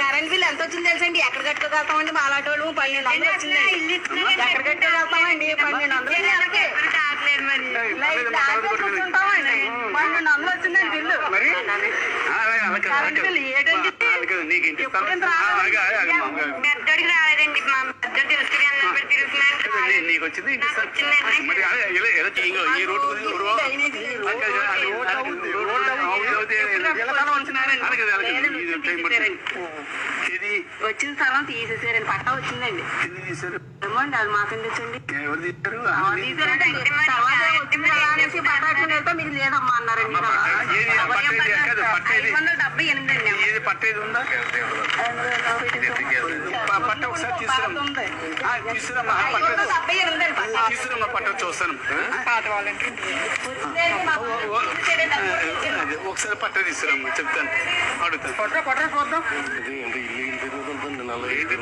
Current bill ఎంత వచ్చింది తెలుసండి? ఎక్కడ కట్టుకోగలుగుతామండి? మాలాటోళ్ళు పన్నెండు వందలు వచ్చిందండి ఎక్కడ కట్టుకోగలుగుతామండి? పన్నెండు వందలు కూర్చుంటామండి. పన్నెండు వందలు వచ్చిందండి బిల్లు. కరెంట్. బిల్ ఏంటండి? పెద్దోడికి రాలేదండి. మా తెలుసుకుని తిరుగుతున్నాను నీకు వచ్చింది వచ్చిన స్థలం తీసేసారండి. పట్టా వచ్చిందండి. ఏమోండి అది మాకేం తెచ్చండి? తర్వాత లేదమ్మా అన్నారండి. ఐదు వందల డెబ్బై ఎనిమిది అండి. ఏది పట్టేది ఉందా? ప- పట్ట ఒకసారి తీసుకురమ్మా పట్ట. తీసుకురమ్మా చూస్తాను. తీసేసారండి. అదే, ఒకసారి పట్ట తీసుకురమ్మా చెప్తాను. అడుగుతాను కొట్ర కొట్ర చూద్దాం ఇది అంటే ఇల్లు ఇంటి ఐదు